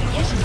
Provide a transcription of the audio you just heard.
Конечно.